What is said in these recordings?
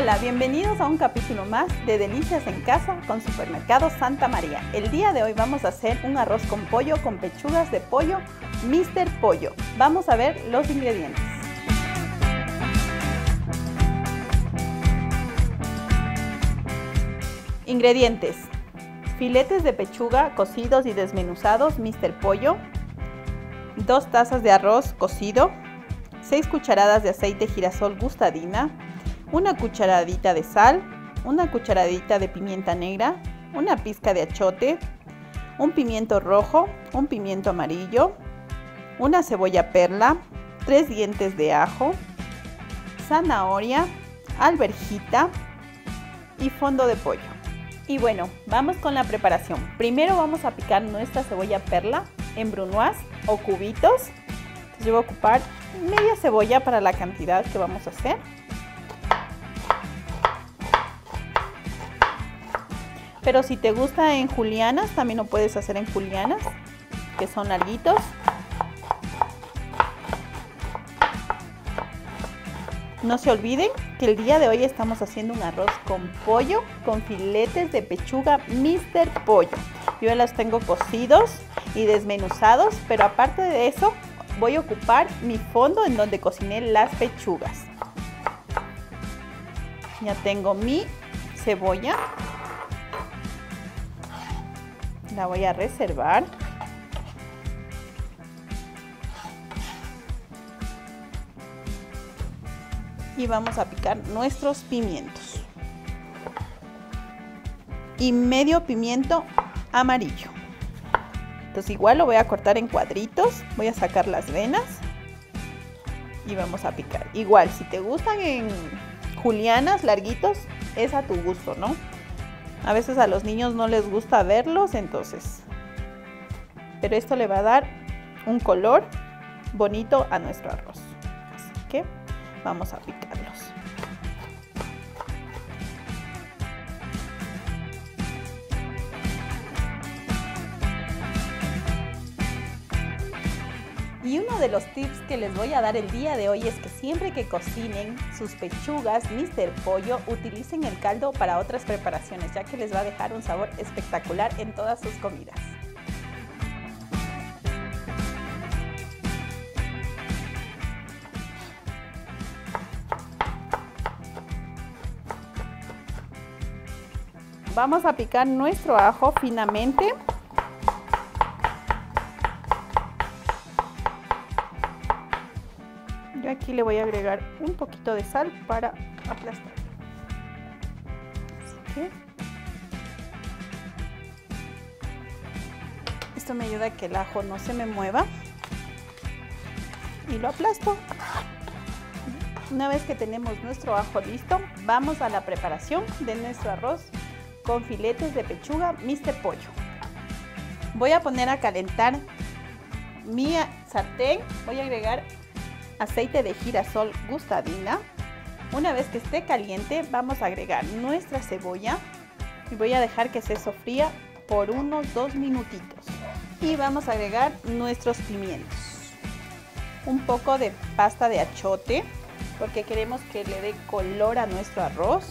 Hola, bienvenidos a un capítulo más de Delicias en Casa con Supermercado Santa María. El día de hoy vamos a hacer un arroz con pollo con pechugas de pollo Mr. Pollo. Vamos a ver los ingredientes. Ingredientes. Filetes de pechuga cocidos y desmenuzados Mr. Pollo. 2 tazas de arroz cocido. 6 cucharadas de aceite girasol gustadina una cucharadita de sal, una cucharadita de pimienta negra, una pizca de achote, un pimiento rojo, un pimiento amarillo, una cebolla perla, tres dientes de ajo, zanahoria, alverjita y fondo de pollo. Y bueno, vamos con la preparación. Primero vamos a picar nuestra cebolla perla en brunoise o cubitos. yo voy a ocupar media cebolla para la cantidad que vamos a hacer. Pero si te gusta en julianas, también lo puedes hacer en julianas, que son larguitos. No se olviden que el día de hoy estamos haciendo un arroz con pollo, con filetes de pechuga Mr. Pollo. Yo los tengo cocidos y desmenuzados, pero aparte de eso voy a ocupar mi fondo en donde cociné las pechugas. Ya tengo mi cebolla la voy a reservar. Y vamos a picar nuestros pimientos. Y medio pimiento amarillo. Entonces igual lo voy a cortar en cuadritos. Voy a sacar las venas. Y vamos a picar. Igual, si te gustan en julianas larguitos, es a tu gusto, ¿no? A veces a los niños no les gusta verlos, entonces. Pero esto le va a dar un color bonito a nuestro arroz. Así que vamos a picarlos. Y uno de los tips que les voy a dar el día de hoy es que siempre que cocinen sus pechugas Mr. Pollo, utilicen el caldo para otras preparaciones, ya que les va a dejar un sabor espectacular en todas sus comidas. Vamos a picar nuestro ajo finamente. Aquí le voy a agregar un poquito de sal para aplastar. esto me ayuda a que el ajo no se me mueva y lo aplasto. Una vez que tenemos nuestro ajo listo, vamos a la preparación de nuestro arroz con filetes de pechuga Mr. Pollo. Voy a poner a calentar mi sartén, voy a agregar aceite de girasol gustadina. Una vez que esté caliente vamos a agregar nuestra cebolla y voy a dejar que se sofría por unos dos minutitos. Y vamos a agregar nuestros pimientos. Un poco de pasta de achote porque queremos que le dé color a nuestro arroz.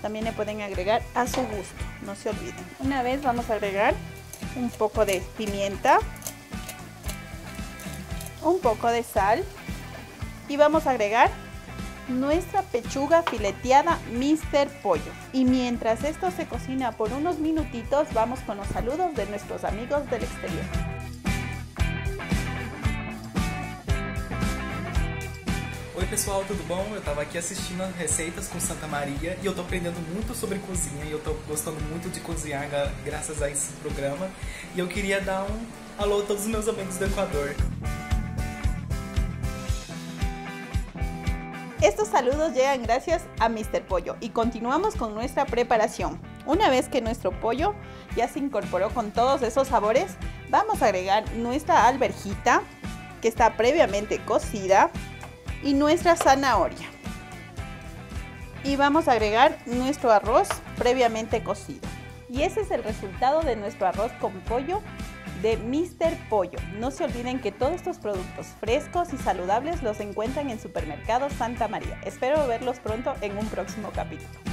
También le pueden agregar a su gusto, no se olviden. Una vez vamos a agregar un poco de pimienta un poco de sal y vamos a agregar nuestra pechuga fileteada Mr. Pollo. Y mientras esto se cocina por unos minutitos, vamos con los saludos de nuestros amigos del exterior. Oi pessoal, tudo bom? Eu estava aqui assistindo receitas com Santa Maria e eu estou aprendendo muito sobre cozinha e eu estou gostando muito de cozinhar graças a esse programa. E eu queria dar um alô a todos os meus amigos do Equador. Estos saludos llegan gracias a Mr. Pollo y continuamos con nuestra preparación. Una vez que nuestro pollo ya se incorporó con todos esos sabores, vamos a agregar nuestra alverjita que está previamente cocida y nuestra zanahoria. Y vamos a agregar nuestro arroz previamente cocido. Y ese es el resultado de nuestro arroz con pollo de Mr. Pollo. No se olviden que todos estos productos frescos y saludables los encuentran en Supermercado Santa María. Espero verlos pronto en un próximo capítulo.